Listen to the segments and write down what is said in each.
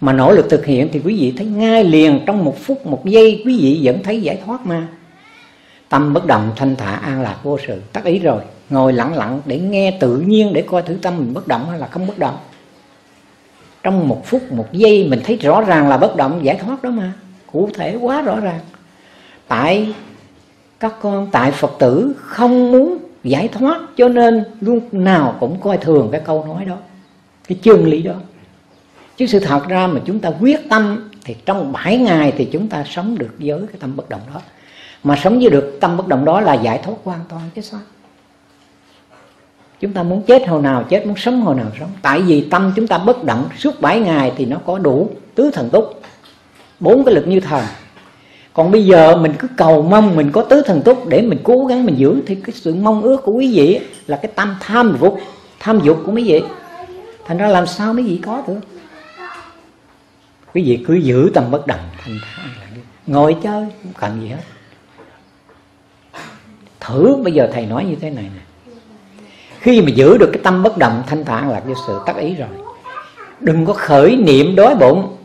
mà nỗ lực thực hiện thì quý vị thấy ngay liền trong một phút, một giây, quý vị vẫn thấy giải thoát mà. Tâm bất động, thanh thả an lạc vô sự. Tắt ý rồi, ngồi lặng lặng để nghe tự nhiên để coi thử tâm mình bất động hay là không bất động. Trong một phút, một giây, mình thấy rõ ràng là bất động, giải thoát đó mà. Cụ thể quá rõ ràng. Tại các con, tại phật tử không muốn giải thoát, cho nên luôn nào cũng coi thường cái câu nói đó, cái chân lý đó chứ sự thật ra mà chúng ta quyết tâm thì trong bảy ngày thì chúng ta sống được với cái tâm bất động đó. Mà sống với được tâm bất động đó là giải thoát hoàn toàn chứ sao? Chúng ta muốn chết hồi nào chết, muốn sống hồi nào sống. Tại vì tâm chúng ta bất động suốt bảy ngày thì nó có đủ tứ thần túc, bốn cái lực như thần còn bây giờ mình cứ cầu mong mình có tứ thần túc để mình cố gắng mình giữ thì cái sự mong ước của quý vị là cái tâm tham dục. Tham dục của mấy vị. Thành ra làm sao mấy vị có được? Quý vị cứ giữ tâm bất động thanh thản ngồi chơi không cần gì hết. Thử, bây giờ thầy nói như thế này nè. Khi mà giữ được cái tâm bất động thanh thản là cái sự tác ý rồi. Đừng có khởi niệm đói bụng.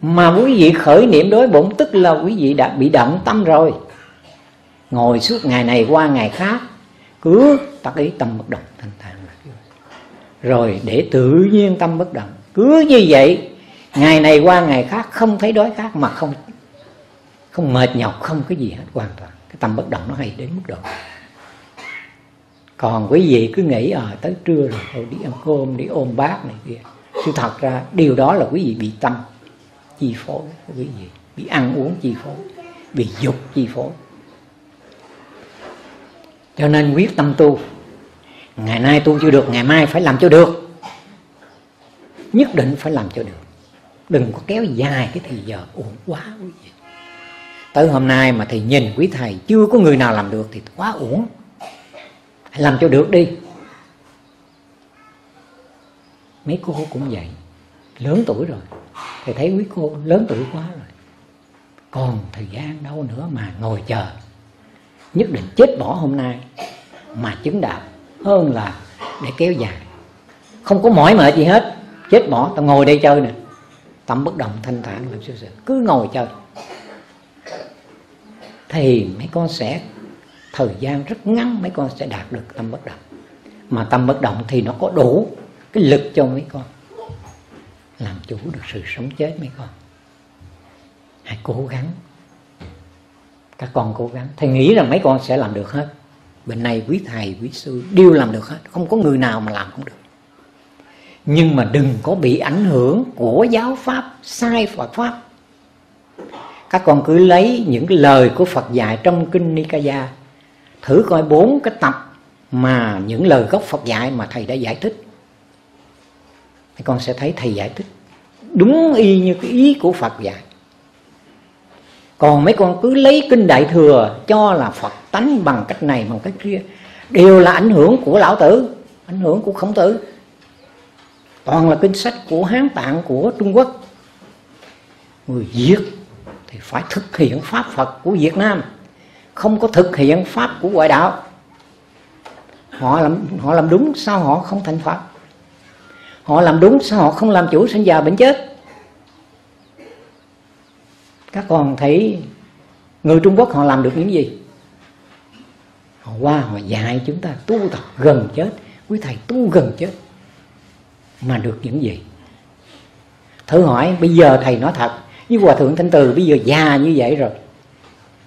Mà quý vị khởi niệm đói bụng tức là quý vị đã bị động tâm rồi. Ngồi suốt ngày này qua ngày khác, cứ tác ý tâm bất động thanh thản rồi để tự nhiên tâm bất động cứ như vậy ngày này qua ngày khác, không thấy đói khác mà không không mệt nhọc, không cái gì hết hoàn toàn. Cái tâm bất động nó hay đến mức độ. Còn quý vị cứ nghĩ à tới trưa rồi, thôi đi ăn cơm, đi ôm bát này kia. Sự thật ra, điều đó là quý vị bị tâm chi phối, quý vị bị ăn uống chi phối, bị dục chi phối. Cho nên quyết tâm tu. Ngày nay tu chưa được, ngày mai phải làm cho được. Nhất định phải làm cho được đừng có kéo dài cái thời giờ uổng quá quý vị. Tới hôm nay mà thầy nhìn quý thầy, chưa có người nào làm được thì quá uổng. Hãy làm cho được đi. Mấy cô cũng vậy. Lớn tuổi rồi. Thầy thấy quý cô lớn tuổi quá rồi. Còn thời gian đâu nữa mà ngồi chờ. Nhất định chết bỏ hôm nay mà chứng đạo hơn là để kéo dài. Không có mỏi mệt gì hết. Chết bỏ, tao ngồi đây chơi nè tâm bất động thanh thản làm sao cứ ngồi chơi thì mấy con sẽ, thời gian rất ngắn, mấy con sẽ đạt được tâm bất động. Mà tâm bất động thì nó có đủ cái lực cho mấy con. Làm chủ được sự sống chết mấy con. Hãy cố gắng. Các con cố gắng. Thầy nghĩ rằng mấy con sẽ làm được hết. Bên này quý thầy, quý sư đều làm được hết. Không có người nào mà làm không được nhưng mà đừng có bị ảnh hưởng của giáo pháp, sai Phật pháp. Các con cứ lấy những cái lời của Phật dạy trong kinh Nikaya. Thử coi bốn cái tập mà những lời gốc Phật dạy mà thầy đã giải thích. Thì con sẽ thấy thầy giải thích đúng y như cái ý của Phật dạy. Còn mấy con cứ lấy kinh đại thừa cho là Phật tánh bằng cách này bằng cách kia, đều là ảnh hưởng của lão tử, ảnh hưởng của khổng tử toàn là kinh sách của hán tạng, của trung quốc. Người việt thì phải thực hiện pháp phật của việt nam, không có thực hiện pháp của ngoại đạo. Họ làm họ làm đúng sao họ không thành phật? Họ làm đúng sao họ không làm chủ sinh già bệnh chết? Các con thấy người trung quốc họ làm được những gì? Họ qua họ dạy chúng ta tu tập gần chết. Quý thầy tu gần chết mà được những gì? Thử hỏi, bây giờ thầy nói thật như hòa thượng thanh từ bây giờ già như vậy rồi,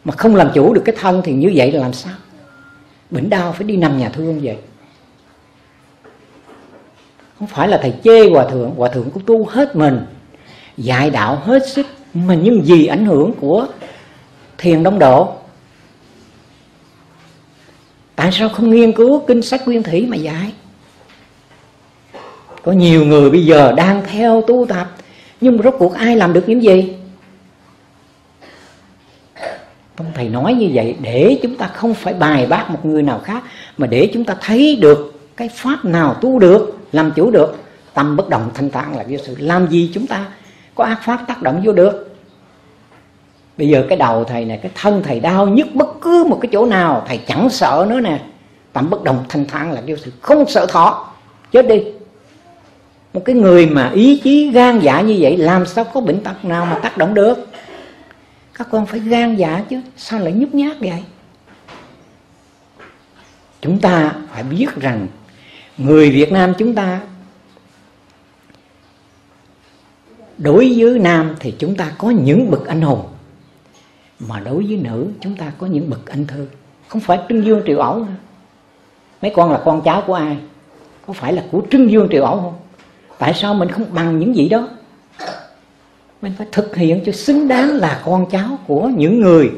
mà không làm chủ được cái thân thì như vậy là làm sao? Bệnh đau phải đi nằm nhà thương vậy. Không phải là thầy chê hòa thượng hòa thượng cũng tu hết mình, dạy đạo hết sức, mà nhưng gì ảnh hưởng của thiền đông độ. Tại sao không nghiên cứu kinh sách nguyên thủy mà dạy? Có nhiều người bây giờ đang theo tu tập, nhưng mà rốt cuộc ai làm được những gì? Ông thầy nói như vậy để chúng ta không phải bài bác một người nào khác, mà để chúng ta thấy được cái pháp nào tu được, làm chủ được. Tâm bất động thanh tạng là vô sự làm gì chúng ta có ác pháp tác động vô được. Bây giờ cái đầu thầy này cái thân thầy đau nhất bất cứ một cái chỗ nào, thầy chẳng sợ nữa nè. Tâm bất động thanh thản là vô sự không sợ thọ. Chết đi một cái người mà ý chí gan dạ như vậy, làm sao có bệnh tật nào mà tác động được? Các con phải gan dạ chứ, sao lại nhút nhát vậy? Chúng ta phải biết rằng người Việt Nam chúng ta đối với nam thì chúng ta có những bậc anh hùng, mà đối với nữ chúng ta có những bậc anh thư. Không phải trưng dương triệu ẩu nữa mấy con là con cháu của ai? Có phải là của trưng dương triệu ẩu không? Tại sao mình không bằng những gì đó? Mình phải thực hiện cho xứng đáng là con cháu của những người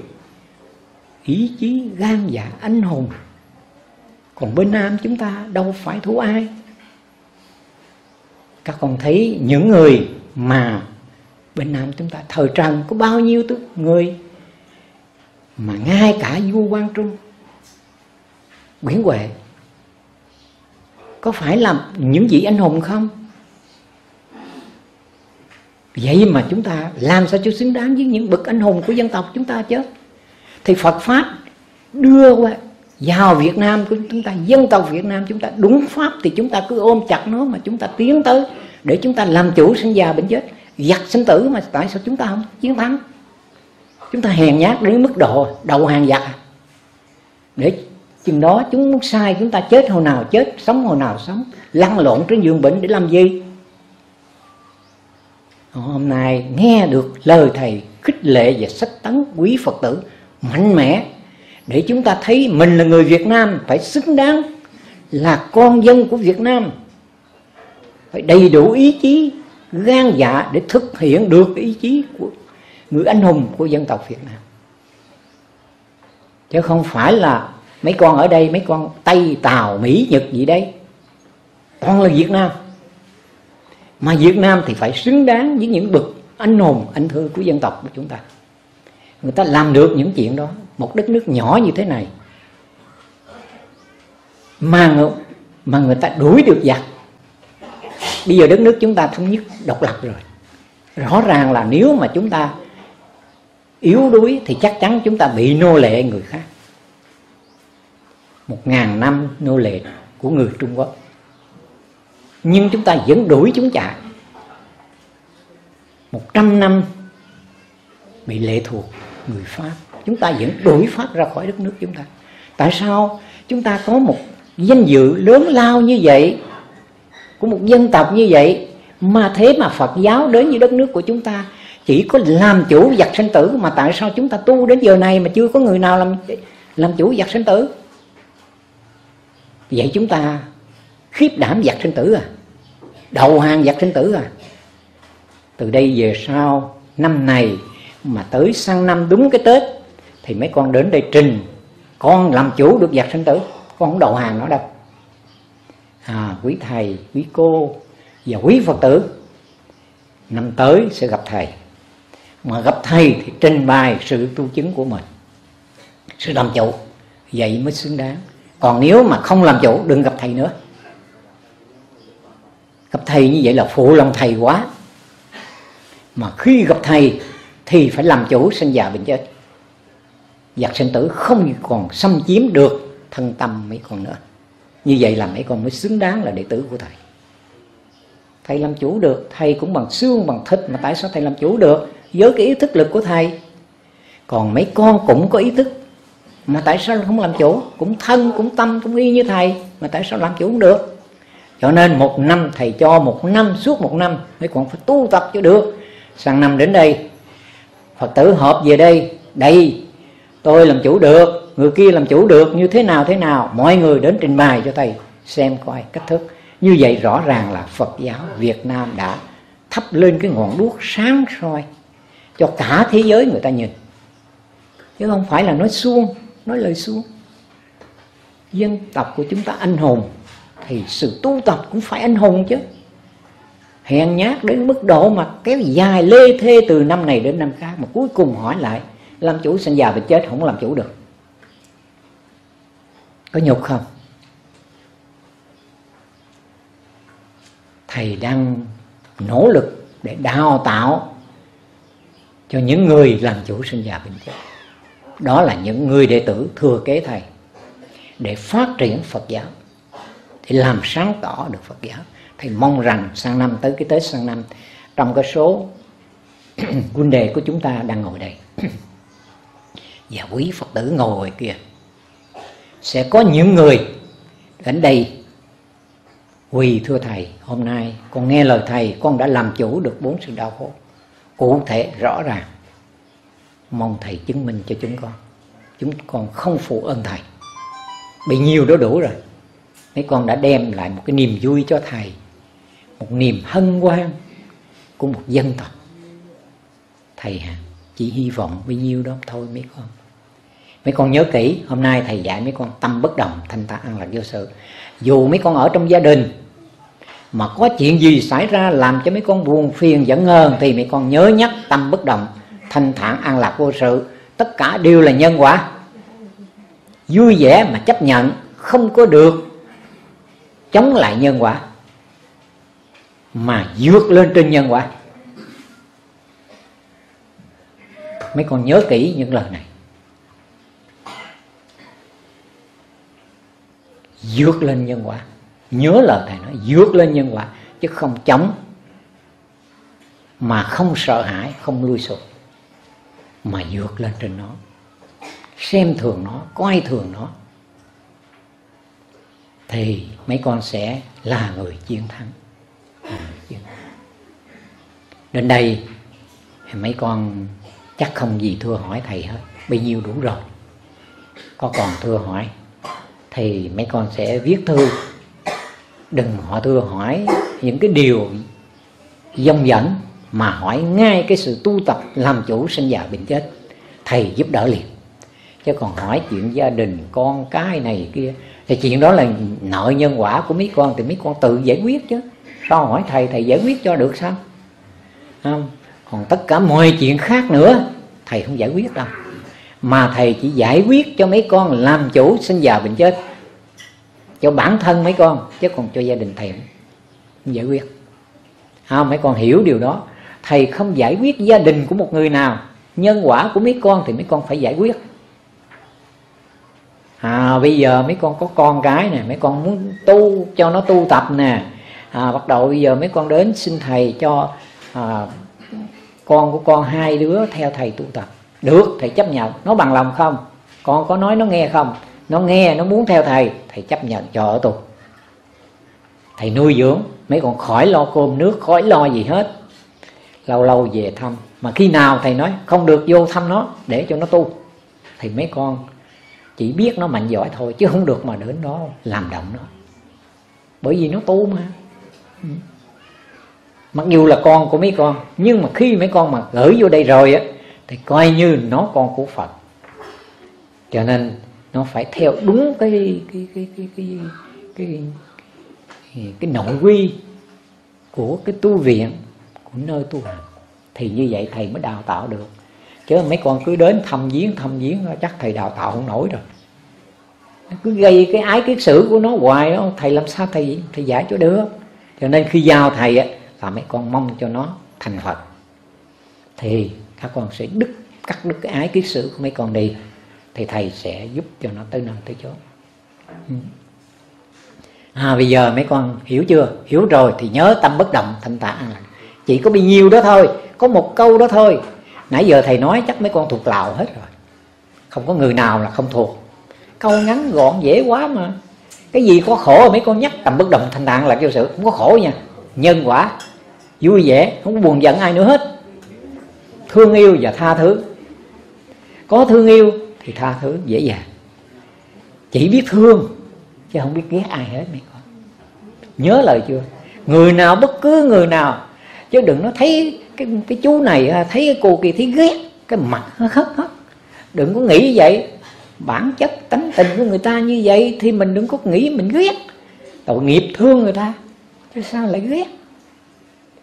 ý chí gan dạ anh hùng. Còn bên nam chúng ta đâu phải thua ai. Các con thấy những người mà bên nam chúng ta thời trần có bao nhiêu người mà ngay cả vua quan trung nguyễn huệ có phải là những vị anh hùng không vậy mà chúng ta làm sao cho xứng đáng với những bậc anh hùng của dân tộc chúng ta chứ? Thì phật pháp đưa qua vào Việt Nam của chúng ta, dân tộc Việt Nam chúng ta. Đúng pháp thì chúng ta cứ ôm chặt nó mà chúng ta tiến tới để chúng ta làm chủ sinh già bệnh chết. Giặc sinh tử mà tại sao chúng ta không chiến thắng? Chúng ta hèn nhát đến mức độ đầu hàng giặc để chừng đó chúng muốn sai chúng ta chết hồi nào chết, sống hồi nào sống, lăn lộn trên giường bệnh để làm gì? Hôm nay nghe được lời thầy khích lệ và sách tấn quý phật tử mạnh mẽ, để chúng ta thấy mình là người Việt Nam phải xứng đáng là con dân của Việt Nam. Phải đầy đủ ý chí, gan dạ để thực hiện được ý chí của người anh hùng của dân tộc Việt Nam. Chứ không phải là mấy con ở đây, mấy con Tây, Tàu, Mỹ, Nhật gì đây. Toàn là Việt Nam mà Việt Nam thì phải xứng đáng với những bậc anh hùng, anh thư của dân tộc của chúng ta. Người ta làm được những chuyện đó, một đất nước nhỏ như thế này, mà người mà người ta đuổi được giặc. Bây giờ đất nước chúng ta thống nhất độc lập rồi. Rõ ràng là nếu mà chúng ta yếu đuối thì chắc chắn chúng ta bị nô lệ người khác. Một ngàn năm nô lệ của người Trung Quốc nhưng chúng ta vẫn đuổi chúng chạy. Một trăm năm bị lệ thuộc người Pháp. Chúng ta vẫn đuổi Pháp ra khỏi đất nước chúng ta. Tại sao chúng ta có một danh dự lớn lao như vậy, của một dân tộc như vậy, mà thế mà Phật giáo đến như đất nước của chúng ta chỉ có làm chủ giặc sinh tử? Mà tại sao chúng ta tu đến giờ này mà chưa có người nào làm làm chủ giặc sinh tử? Vậy chúng ta khiếp đảm giặc sinh tử à? Đầu hàng giặc sinh tử à. Từ đây về sau năm này mà tới sang năm đúng cái tết thì mấy con đến đây trình con làm chủ được giặc sinh tử con không đầu hàng nó đâu. À, quý thầy quý cô và quý phật tử năm tới sẽ gặp thầy. Mà gặp thầy thì trình bày sự tu chứng của mình sự làm chủ. Vậy mới xứng đáng. Còn nếu mà không làm chủ đừng gặp thầy nữa gặp thầy như vậy là phụ lòng thầy quá. Mà khi gặp thầy thì phải làm chủ sinh già bệnh chết. Giặc sinh tử không còn xâm chiếm được thân tâm mấy con nữa. Như vậy là mấy con mới xứng đáng là đệ tử của thầy. Thầy làm chủ được, thầy cũng bằng xương, bằng thịt mà tại sao thầy làm chủ được? Với cái ý thức lực của thầy. Còn mấy con cũng có ý thức mà tại sao không làm chủ? Cũng thân, cũng tâm, cũng y như thầy mà tại sao làm chủ không được? Cho nên một năm, thầy cho một năm, suốt một năm mấy còn phải tu tập cho được. Sang năm đến đây, phật tử họp về đây đây, tôi làm chủ được, người kia làm chủ được, như thế nào thế nào? Mọi người đến trình bày cho thầy, xem coi cách thức. Như vậy rõ ràng là phật giáo việt nam đã thắp lên cái ngọn đuốc sáng soi cho cả thế giới người ta nhìn. Chứ không phải là nói suông, nói lời suông. Dân tộc của chúng ta anh hùng thì sự tu tập cũng phải anh hùng chứ. Hèn nhát đến mức độ mà kéo dài lê thê từ năm này đến năm khác. Mà cuối cùng hỏi lại, làm chủ sinh già và chết không làm chủ được. Có nhục không? Thầy đang nỗ lực để đào tạo cho những người làm chủ sinh già bệnh chết. Đó là những người đệ tử thừa kế thầy để phát triển phật giáo thì làm sáng tỏ được phật giáo. Thầy mong rằng sang năm, tới cái tết sang năm, trong cái số quân đề của chúng ta đang ngồi đây. Và quý phật tử ngồi kia sẽ có những người đến đây quỳ thưa thầy, hôm nay con nghe lời thầy, con đã làm chủ được bốn sự đau khổ. Cụ thể, rõ ràng, mong thầy chứng minh cho chúng con. Chúng con không phụ ơn thầy. Bị nhiều đó đủ rồi mấy con đã đem lại một cái niềm vui cho thầy, một niềm hân hoan của một dân tộc. Thầy hả? Chỉ hy vọng bấy nhiêu đó thôi mấy con. Mấy con nhớ kỹ, hôm nay thầy dạy mấy con tâm bất đồng thanh ta ăn lạc vô sự. Dù mấy con ở trong gia đình, mà có chuyện gì xảy ra làm cho mấy con buồn phiền, giận hờn, thì mấy con nhớ nhắc tâm bất động, thanh thản an lạc vô sự. Tất cả đều là nhân quả. Vui vẻ mà chấp nhận, không có được chống lại nhân quả, mà vượt lên trên nhân quả. Mấy con nhớ kỹ những lời này. Vượt lên nhân quả. Nhớ lời thầy nói, vượt lên nhân quả, chứ không chống, mà không sợ hãi, không lui sụp mà vượt lên trên nó. Xem thường nó, coi thường nó thì mấy con sẽ là người chiến thắng. À, Đến đây mấy con chắc không gì thưa hỏi thầy hết. Bấy nhiêu đủ rồi. Có còn thưa hỏi thì mấy con sẽ viết thư. Đừng họ thưa hỏi những cái điều dông dẫn mà hỏi ngay cái sự tu tập làm chủ sinh già bệnh chết. Thầy giúp đỡ liền. Chứ còn hỏi chuyện gia đình, con cái này kia thì chuyện đó là nợ nhân quả của mấy con, thì mấy con tự giải quyết chứ. Sao hỏi thầy thầy giải quyết cho được sao? Không, còn tất cả mọi chuyện khác nữa, thầy không giải quyết đâu. Mà thầy chỉ giải quyết cho mấy con làm chủ sinh già bệnh chết. Cho bản thân mấy con, chứ còn cho gia đình thầy không giải quyết. Không, mấy con hiểu điều đó. Thầy không giải quyết gia đình của một người nào, nhân quả của mấy con thì mấy con phải giải quyết à bây giờ mấy con có con cái nè mấy con muốn tu cho nó tu tập nè. À, bắt đầu bây giờ mấy con đến xin thầy cho à, con của con hai đứa theo thầy tu tập. Được thầy chấp nhận. Nó bằng lòng không? Con có nói nó nghe không? Nó nghe nó muốn theo thầy thầy chấp nhận. Cho ở tu thầy nuôi dưỡng. Mấy con khỏi lo cơm nước khỏi lo gì hết. Lâu lâu về thăm. Mà khi nào thầy nói không được vô thăm nó để cho nó tu. Thì mấy con chỉ biết nó mạnh giỏi thôi chứ không được mà đến đó làm động nó. Bởi vì nó tu mà. Ừ. Mặc dù là con của mấy con nhưng mà khi mấy con mà gửi vô đây rồi á thì coi như nó con của phật. Cho nên nó phải theo đúng cái cái cái cái cái cái cái, cái nội quy của cái tu viện của nơi tu hành. Thì như vậy thầy mới đào tạo được chứ mấy con cứ đến thăm viếng thăm viếng, chắc thầy đào tạo không nổi rồi cứ gây cái ái kiết sử của nó hoài đó, thầy làm sao thầy thầy giải cho được? Cho nên khi giao thầy á, là mấy con mong cho nó thành phật. Thì các con sẽ đứt, cắt đứt cái ái kiết sử của mấy con đi, thì thầy sẽ giúp cho nó tới nơi, tới chỗ. Ừ. À bây giờ mấy con hiểu chưa? Hiểu rồi thì nhớ tâm bất động, thanh tạ chỉ có bị nhiêu đó thôi, có một câu đó thôi nãy giờ thầy nói chắc mấy con thuộc lào hết rồi. Không có người nào là không thuộc. Câu ngắn gọn, dễ quá mà. Cái gì có khổ mấy con nhắc tầm bất động thanh tạng là kêu sự, không có khổ nha. Nhân quả. Vui vẻ, không có buồn giận ai nữa hết. Thương yêu và tha thứ. Có thương yêu thì tha thứ, dễ dàng. Chỉ biết thương, chứ không biết ghét ai hết mấy con. Nhớ lời chưa? Người nào bất cứ người nào. Chứ đừng nó thấy cái cái chú này à, thấy cái cô kia thấy ghét, cái mặt nó hất hất đừng có nghĩ vậy. Bản chất tánh tình của người ta như vậy thì mình đừng có nghĩ mình ghét. Tội nghiệp thương người ta, chứ sao lại ghét?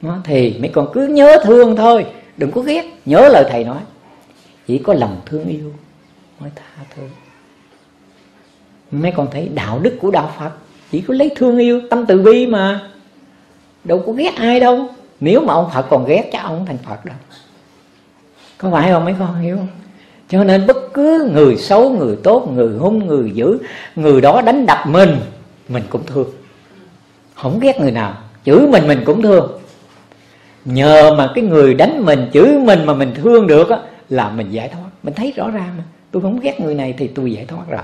Nó thì mấy con cứ nhớ thương thôi, đừng có ghét. Nhớ lời thầy nói, chỉ có lòng thương yêu mới tha thứ. Mấy con thấy đạo đức của đạo phật, chỉ có lấy thương yêu, tâm từ bi mà. Đâu có ghét ai đâu nếu mà ông phật còn ghét chắc ông không thành phật đâu. Có phải không mấy con hiểu không? Cho nên bất cứ người xấu người tốt người hung người dữ người đó đánh đập mình mình cũng thương. Không ghét người nào chửi mình mình cũng thương. Nhờ mà cái người đánh mình chửi mình mà mình thương được á là mình giải thoát. Mình thấy rõ ràng mà. Tôi không ghét người này thì tôi giải thoát rồi.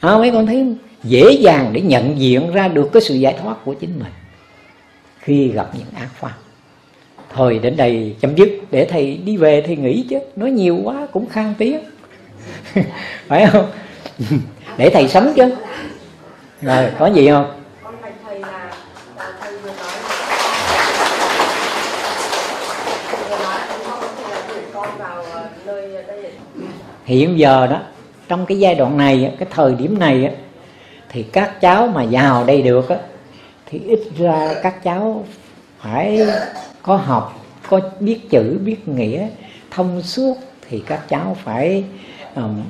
À, mấy con thấy dễ dàng để nhận diện ra được cái sự giải thoát của chính mình khi gặp những ác pháp thôi đến đây chấm dứt, để thầy đi về thì nghỉ chứ, nói nhiều quá cũng khang tiếng. Phải không? Để thầy sống chứ. Rồi, có gì không? Hiện giờ đó, trong cái giai đoạn này cái thời điểm này thì các cháu mà vào đây được thì ít ra các cháu phải có học có biết chữ biết nghĩa. Thông suốt thì các cháu phải um,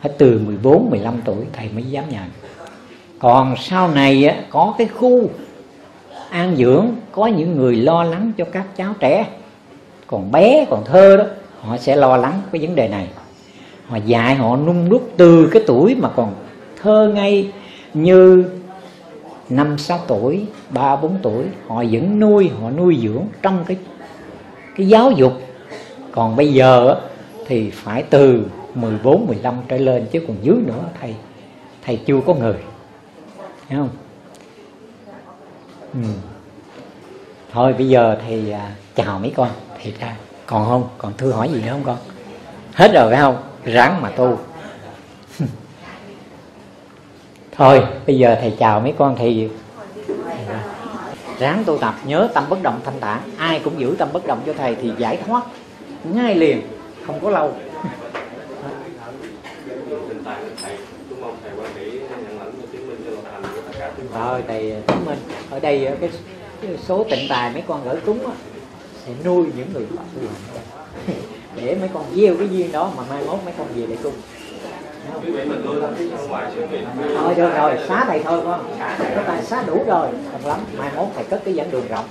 phải từ 14 15 tuổi thầy mới dám nhận. Còn sau này á, có cái khu an dưỡng có những người lo lắng cho các cháu trẻ còn bé còn thơ đó họ sẽ lo lắng cái vấn đề này. Họ dạy họ nung đúc từ cái tuổi mà còn thơ ngay như năm sáu tuổi ba bốn tuổi họ vẫn nuôi họ nuôi dưỡng trong cái cái giáo dục. Còn bây giờ thì phải từ 14, 15 trở lên chứ còn dưới nữa thầy thầy chưa có người. Thấy không? Ừ. thôi bây giờ thì à, chào mấy con thì ra. Còn không? Còn thư hỏi gì nữa không con? Hết rồi phải không? Ráng mà tu. Thôi, bây giờ thầy chào mấy con thì ráng tu tập, nhớ tâm bất động thanh tản ai cũng giữ tâm bất động cho thầy thì giải thoát. Ngay liền, không có lâu. Rồi thầy chứng minh. Ở đây cái số tịnh tài mấy con gửi cúng á, sẽ nuôi những người phật. Tu để mấy con gieo cái duyên đó mà mai mốt mấy con về để thôi, được rồi, xá thầy thôi con có tài xá đủ rồi. Không lắm, mai mốt thầy cất cái dẫn đường rộng.